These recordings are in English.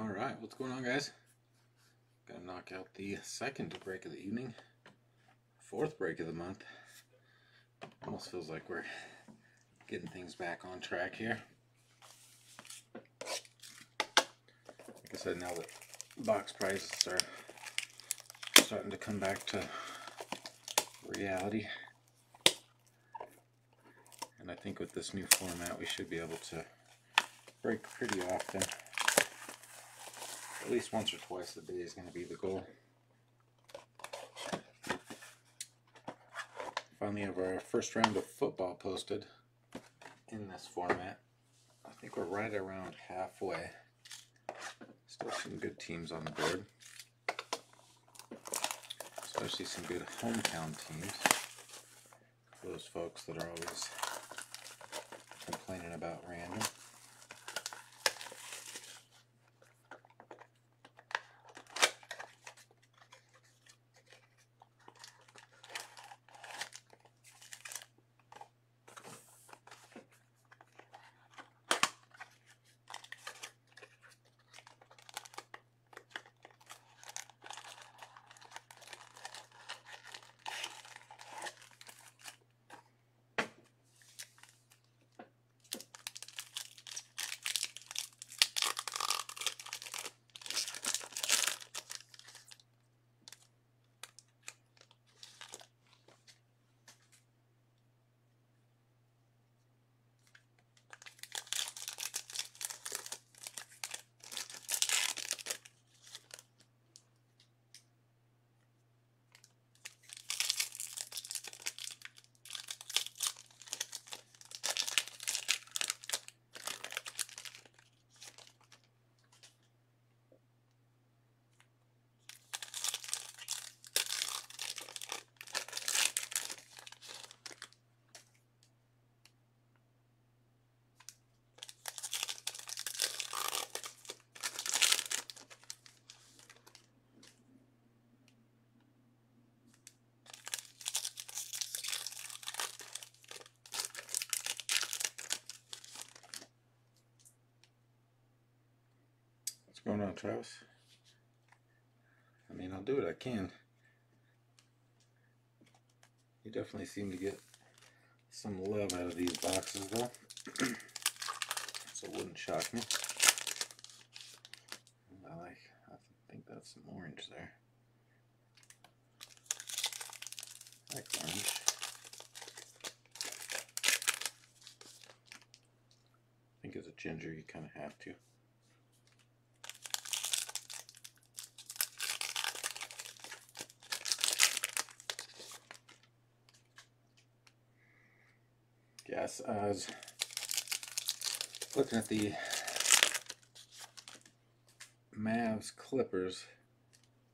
All right, what's going on, guys? Gonna knock out the second break of the evening, fourth break of the month. Almost feels like we're getting things back on track here. Like I said, now that box prices are starting to come back to reality. And I think with this new format, we should be able to break pretty often. At least once or twice a day is going to be the goal. Finally have our first round of football posted in this format. I think we're right around halfway. Still some good teams on the board. Especially some good hometown teams. Those folks that are always complaining about random. Travis? I mean, I'll do what I can. You definitely seem to get some love out of these boxes, though. so it wouldn't shock me. I like, I think that's some orange there. I like orange. I think as a ginger, you kind of have to. Yes, I was looking at the Mavs Clippers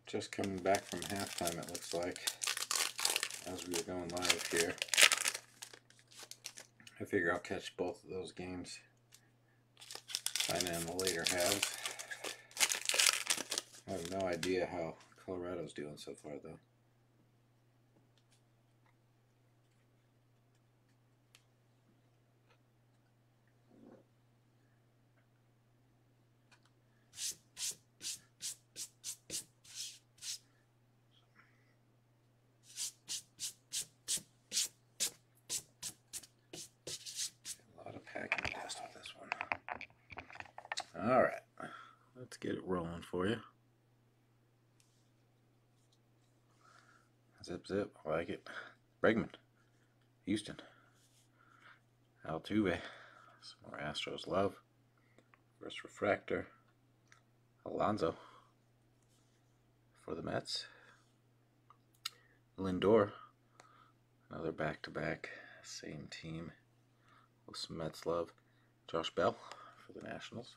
just coming back from halftime, it looks like, as we were going live here. I figure I'll catch both of those games kind of in the later halves. I have no idea how Colorado's doing so far, though. A lot of packing dust with this one. All right, let's get it rolling for you. Zip zip, I like it. Bregman, Houston, Altuve, some more Astros love. First refractor, Alonso for the Mets. Lindor, another back to back, same team with some Mets love. Josh Bell for the Nationals.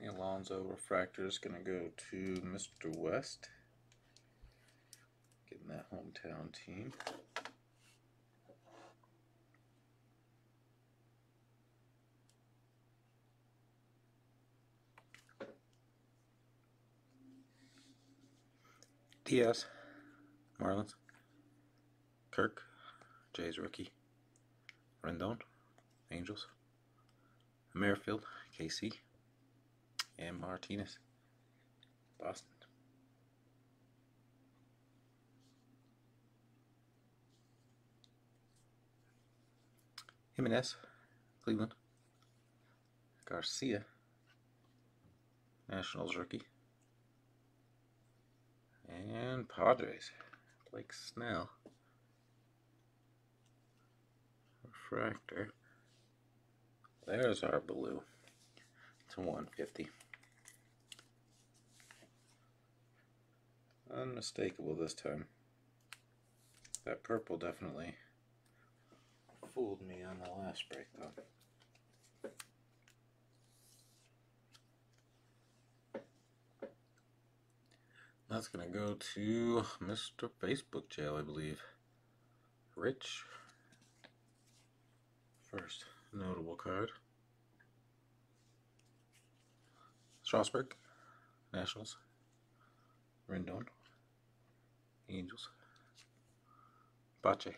The Alonso refractor is going to go to Mr. West. Getting that hometown team. Diaz, Marlins, Kirk, Jays rookie, Rendon, Angels, Merrifield, KC. And Martinez, Boston. Jimenez, Cleveland. Garcia, Nationals rookie. And Padres, Blake Snell. Refractor. There's our blue to 150. Unmistakable this time. That purple definitely fooled me on the last break though. That's going to go to Mr. Facebook Jail, I believe. Rich. First notable card. Strasburg, Nationals. Rendon, Angels. Bache,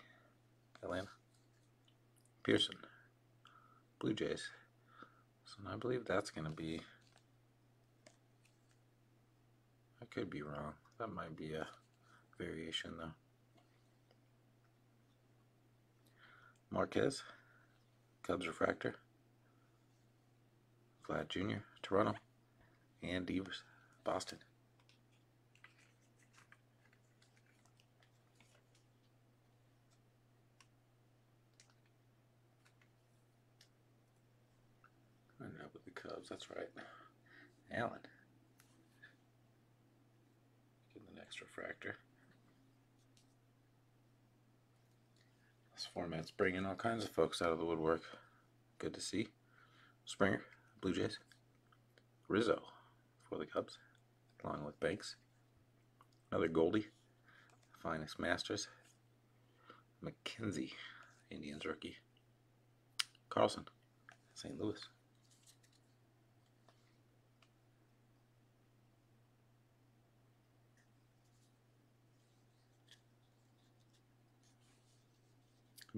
Atlanta. Pearson, Blue Jays. So I believe that's going to be I could be wrong. That might be a variation though. Marquez, Cubs Refractor, Vlad Jr., Toronto, and Devers, Boston. The that's right. Allen. refractor. This format's bringing all kinds of folks out of the woodwork. Good to see. Springer, Blue Jays. Rizzo for the Cubs, along with Banks. Another Goldie, Finest Masters. McKenzie, Indians rookie. Carlson, St. Louis.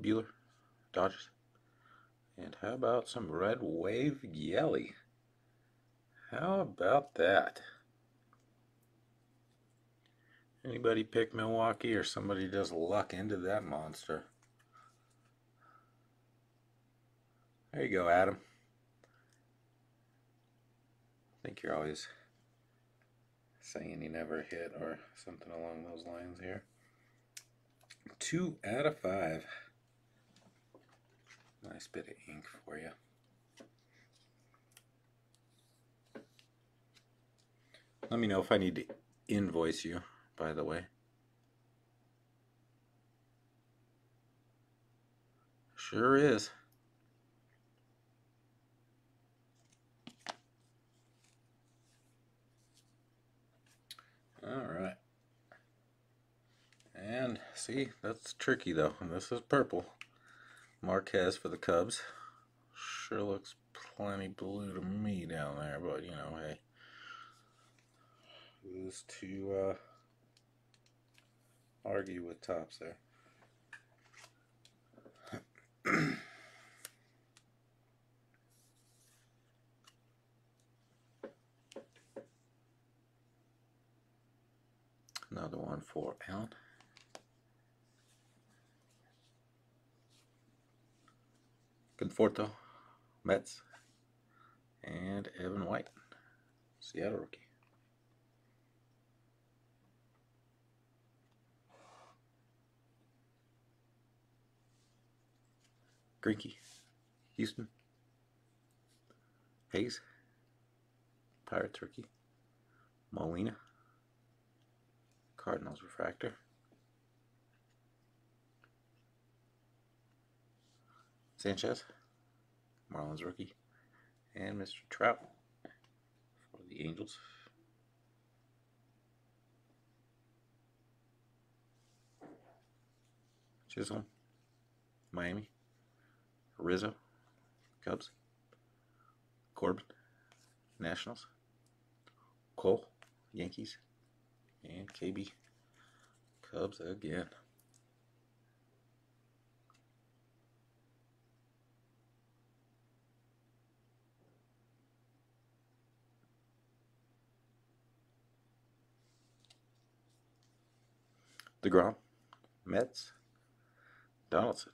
Buehler, Dodgers. And how about some Red Wave Yelly? How about that? Anybody pick Milwaukee or somebody just luck into that monster? There you go, Adam. I think you're always saying you never hit or something along those lines here. Two out of five. Nice bit of ink for you. Let me know if I need to invoice you, by the way. Sure is. All right. And see, that's tricky though. And this is purple. Marquez for the Cubs. Sure looks plenty blue to me down there, but you know, hey. Who's to uh, argue with Topps there? Another one for Allen. Conforto, Mets, and Evan White, Seattle rookie. Greinke, Houston, Hayes, Pirate rookie, Molina, Cardinals refractor, Sanchez, Marlins rookie, and Mr. Trout for the Angels. Chisholm, Miami, Rizzo, Cubs, Corbin, Nationals, Cole, Yankees, and KB, Cubs again. DeGrom, Mets, Donaldson,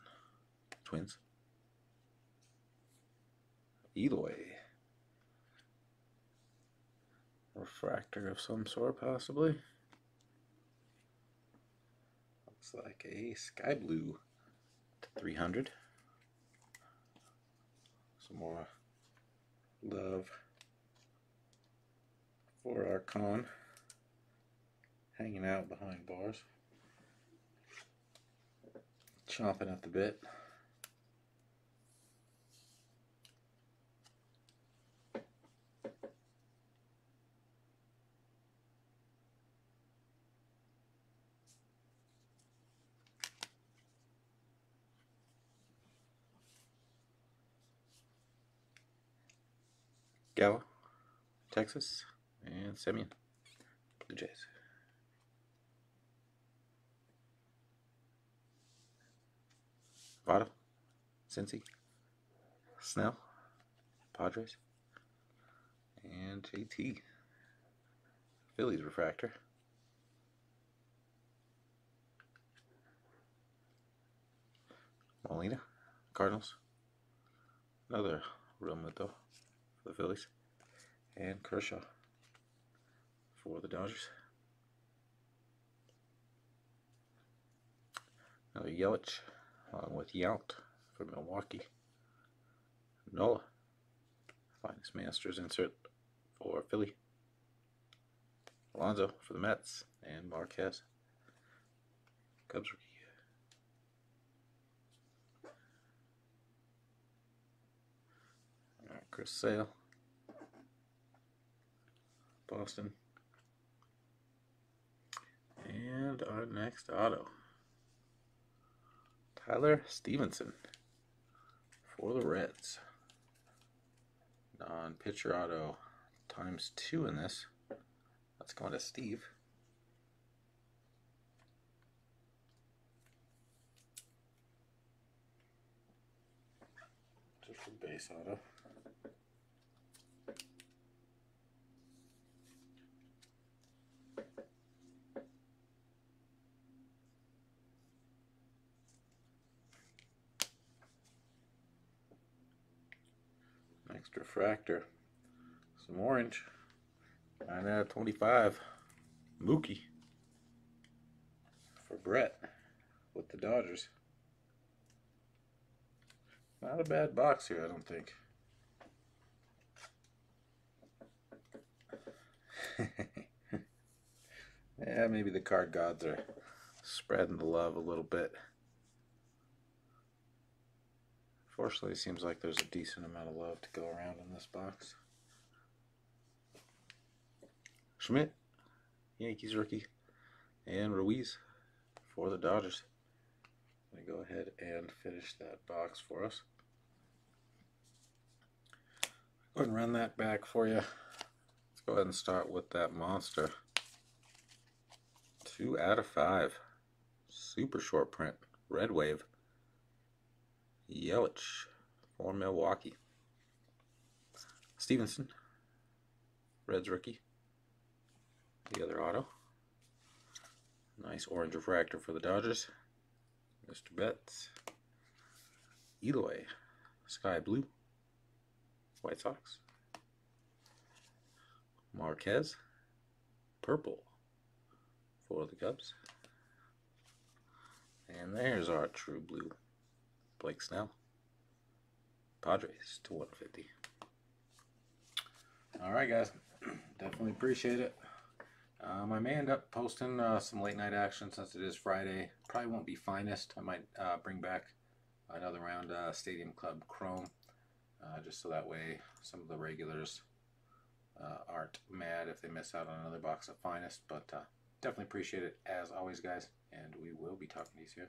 Twins, Eloy, refractor of some sort, possibly. Looks like a sky blue to 300. Some more love for our con hanging out behind bars, chomping at the bit. Gallo, Texas, and Semien, the Jays. Votto, Cincy, Snell, Padres, and JT. Phillies refractor. Molina, Cardinals. Another Realmuto for the Phillies. And Kershaw for the Dodgers. Another Yelich along with Yount for Milwaukee. Nola, finest Masters insert for Philly. Alonso for the Mets. And Marquez, Cubs rookie. Chris Sale. Boston. And our next auto. Tyler Stephenson for the Reds. Non pitcher auto times two in this. Let's go to Steve. Just a base auto. Next refractor. Some orange. 9 out of 25. Mookie. For Brett. With the Dodgers. Not a bad box here, I don't think. yeah, maybe the card gods are spreading the love a little bit. Fortunately, it seems like there's a decent amount of love to go around in this box. Schmidt, Yankees rookie, and Ruiz for the Dodgers. Let me go ahead and finish that box for us. Go ahead and run that back for you. Let's go ahead and start with that monster. Two out of five. Super short print. Red Wave. Yelich for Milwaukee. Stephenson, Reds rookie. The other auto. Nice orange refractor for the Dodgers. Mr. Betts. Eloy, Sky Blue. White Sox. Marquez. Purple for the Cubs. And there's our true blue. Blake Snell. Padres to 150. All right, guys. Definitely appreciate it. Um, I may end up posting uh, some late night action since it is Friday. Probably won't be finest. I might uh, bring back another round uh, Stadium Club Chrome, uh, just so that way some of the regulars uh, aren't mad if they miss out on another box of finest. But uh, definitely appreciate it as always, guys. And we will be talking to you soon.